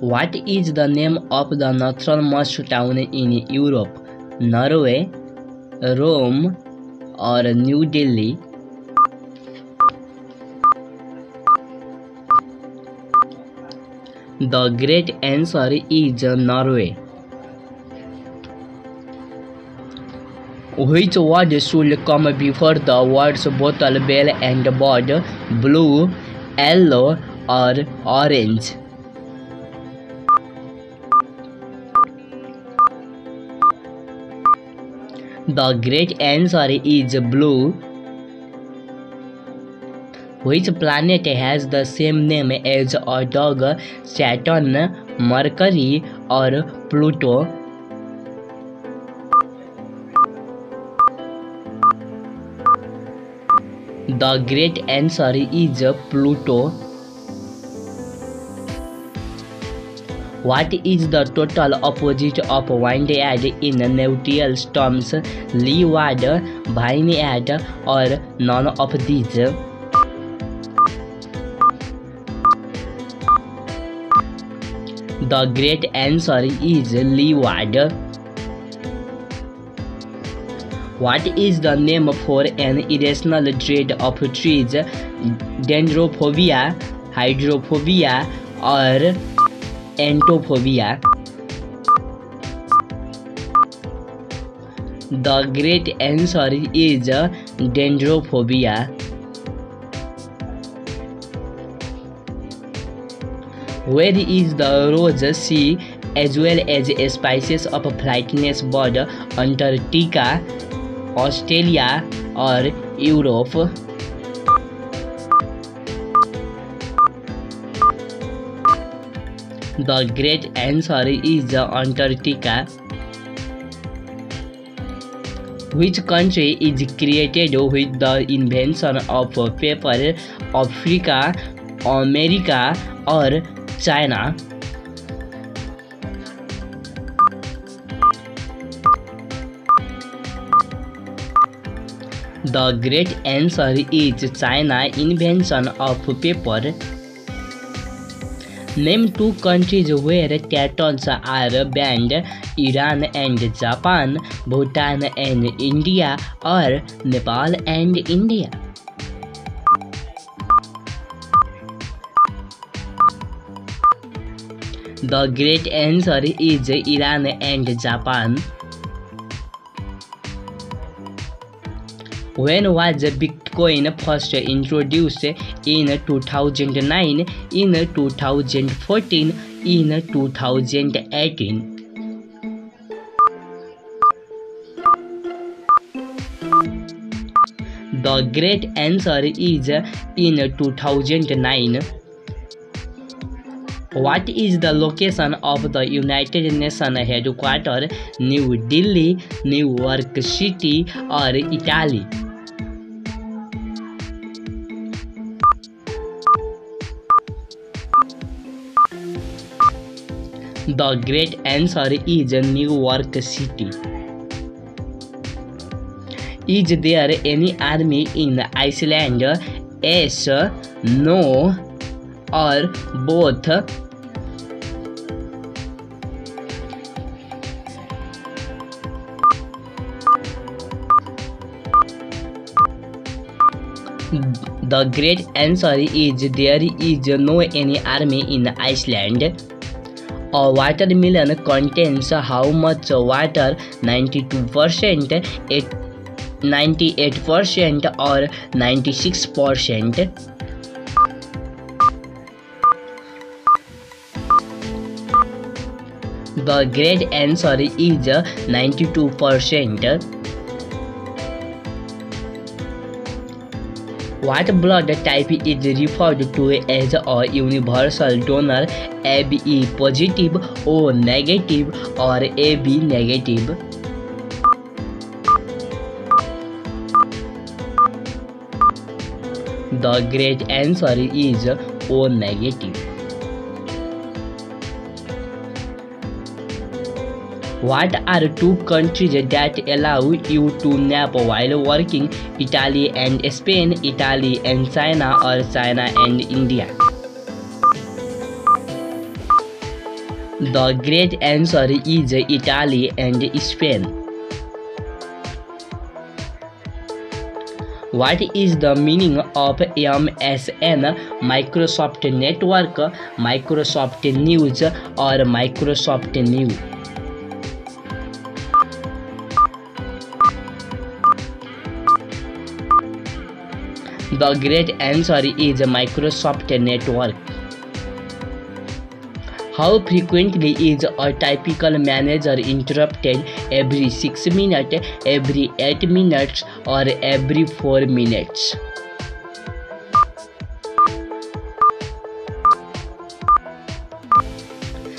What is the name of the northernmost town in Europe? Norway, Rome, or New Delhi? The great answer is Norway. Which word should come before the words bottle, bell, and bird? Blue, yellow, or orange? The great answer is blue which planet has the same name as a dog Saturn Mercury और Pluto the great answer is Pluto What is the total opposite of windward in neutral storms? Leeward, vineyard, or none of these? The great answer is leeward. What is the name for an irrational dread of trees? Dendrophobia, hydrophobia, or anthophobia the great answer is dendrophobia where is the Ross Sea as well as species of flightless bird Antarctica Australia और Europe The great answer is Antarctica. Which country is created with the invention of paper? Africa, America, or China? The great answer is China invention of paper. Name two countries where tattoos are banned Iran and Japan, Bhutan and India, or Nepal and India. The great answer is Iran and Japan. When was Bitcoin first introduced? In 2009, in 2014, in 2018. The great answer is in 2009. What is the location of the United Nations headquarters? New Delhi, New York City, or Italy? The great answer is New York City. Is there any army in Iceland? Yes, no, or both? The great answer is there is no any army in Iceland. A watermelon contains how much water? 92%, 98% or 96%? The great answer is 92%. What blood type is referred to as a universal donor? AB positive, O negative, or AB negative? The great answer is O negative. What are two countries that allow you to nap while working? Italy and Spain, Italy and China, or China and India? The great answer is Italy and Spain. What is the meaning of MSN Microsoft Network, Microsoft News or Microsoft New? The great answer is Microsoft Network. How frequently is a typical manager interrupted? Every 6 minutes, every 8 minutes, or every 4 minutes?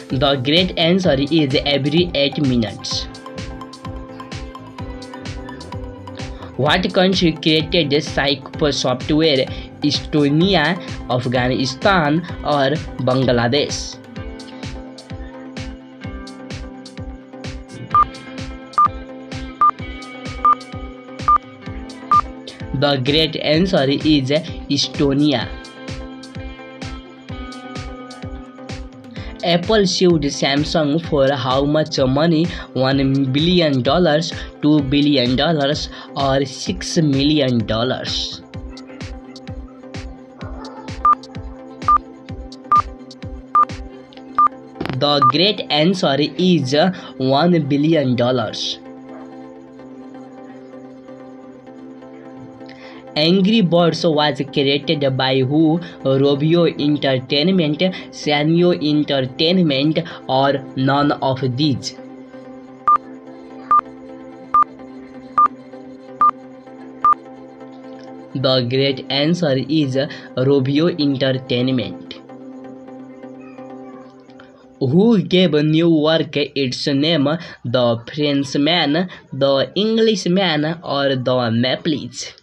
The great answer is every 8 minutes. What country created the Skype software? Estonia, Afghanistan, or Bangladesh? The great answer is Estonia. Apple sued Samsung for how much money? $1 billion, $2 billion, or $6 million? The great answer is uh, $1 billion. Angry Birds was created by who Rovio Entertainment Sanyo Entertainment और none of these the great answer is Rovio Entertainment Who gave New York its name? The Frenchman, the Englishman, or the Maples?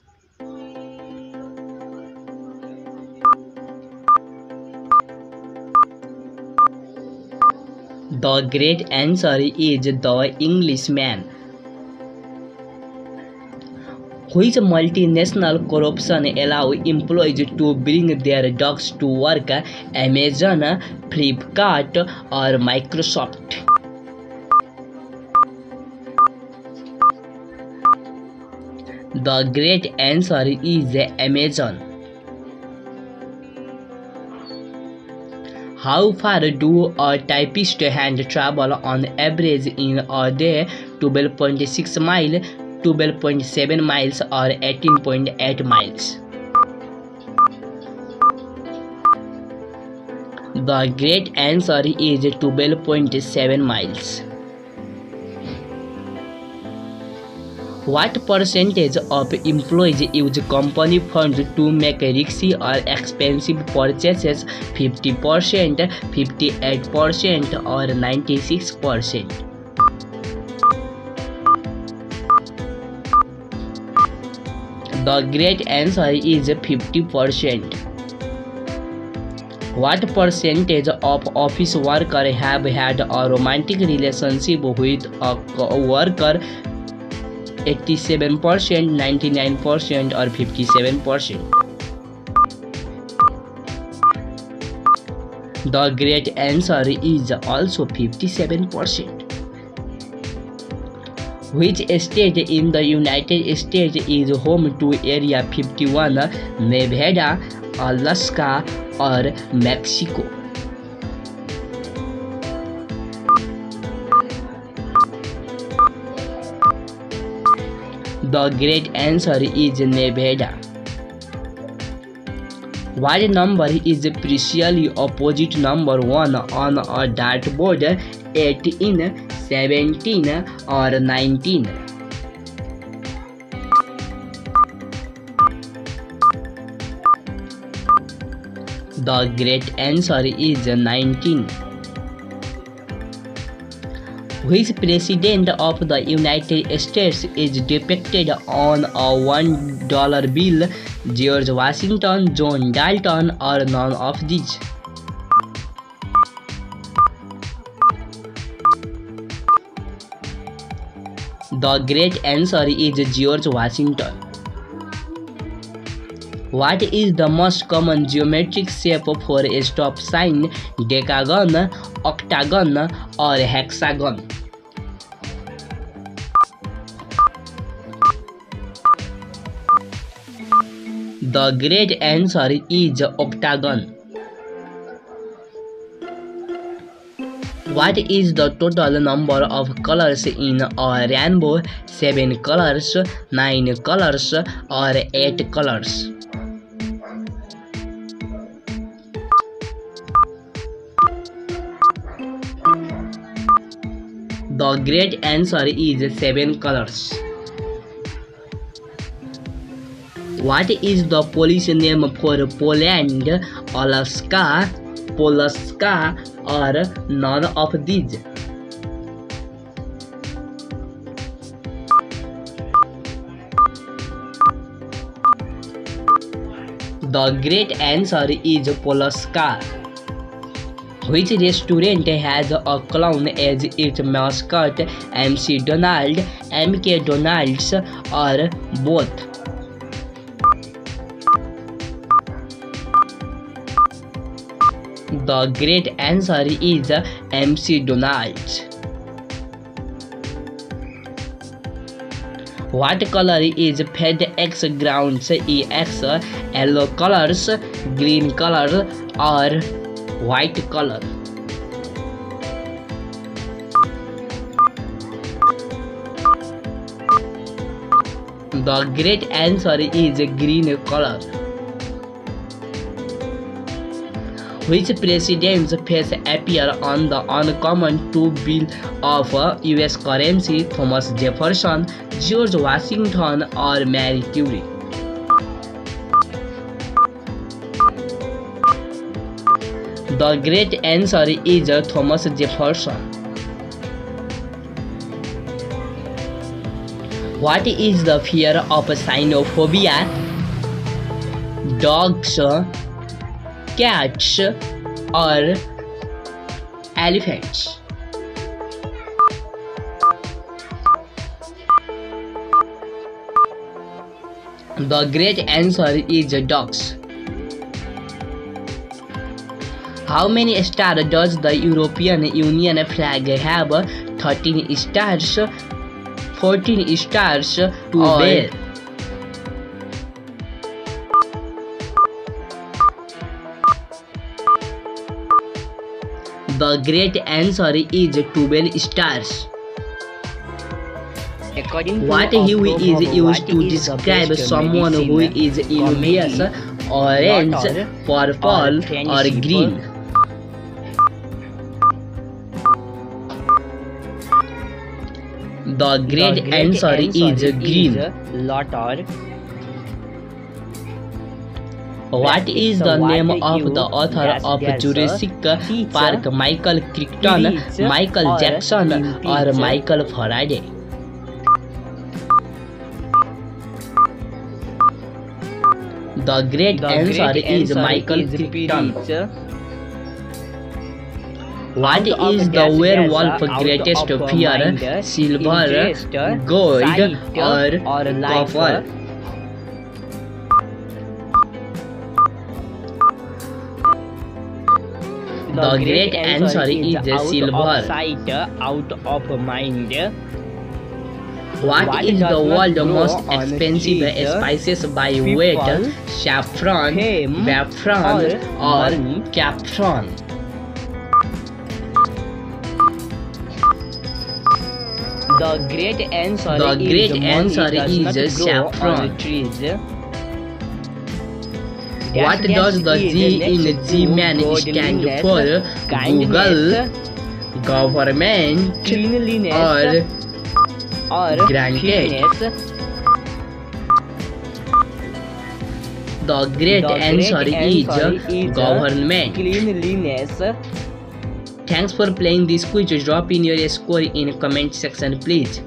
The great answer is the Englishman. Which multinational corporation allow employees to bring their dogs to work? Amazon, Flipkart, or Microsoft? The great answer is Amazon. How far do a typist hand travel on average in a day? 12.6 miles, 12.7 miles, or 18.8 miles? The great answer is 12.7 miles. What percentage of employees use company funds to make risky or expensive purchases? 50%, 58%, or 96%? The great answer is 50%. What percentage of office workers have had a romantic relationship with a worker 87%, 99%, or 57%. The great answer is also 57%. Which state in the United States is home to Area 51, Nevada, Alaska, or Mexico? The great answer is Nevada. What number is precisely opposite number 1 on a dartboard? 18, 17 or 19? The great answer is 19. Which president of the United States is depicted on a $1 bill? George Washington, John Dalton, or none of these? The great answer is George Washington. What is the most common geometric shape for a stop sign? Decagon, octagon or hexagon? The great answer is octagon. What is the total number of colors in a rainbow? 7 colors, 9 colors, or 8 colors? The great answer is seven colours what is the Polish name for Poland Alaska Polska और none of these the great answer is Polska Which restaurant has a clown as its mascot? MC Donald, MK Donald's, or both? The great answer is MC Donald's. What color is FedEx grounds EX? Yellow colors, green color, or white color? The great answer is a green color. Which president's face appear on the uncommon two bill of US currency? Thomas Jefferson, George Washington, or Marie Curie? The great answer is Thomas Jefferson. What is the fear of xenophobia? Dogs, cats, or elephants? The great answer is dogs. How many stars does the European Union flag have? 13 stars, 14 stars, or The great answer is 12 stars. According to What hue is used to is describe someone who is medicine? is envious? Orange, purple, or or friendship? green? The The great answer is green. lot or What is So the what name of the author of Jurassic teacher, Park? Michael Crichton, Michael Jackson, or? Michael Faraday? The great the answer great is answer Michael is Crichton. What is the werewolf greatest fear? Silver, gold, or copper? The great answer is silver. Out of mind. What What is the world's most expensive spices by weight? Saffron, saffron, or capron? The great answer The is great does not is grow saffron. on trees. What does the G in G man stand for? Google, government, cleanliness, or or granted. fitness. the great The answer great is answer is government. Cleanliness. Thanks for playing this quiz. Drop in your score in comment section please.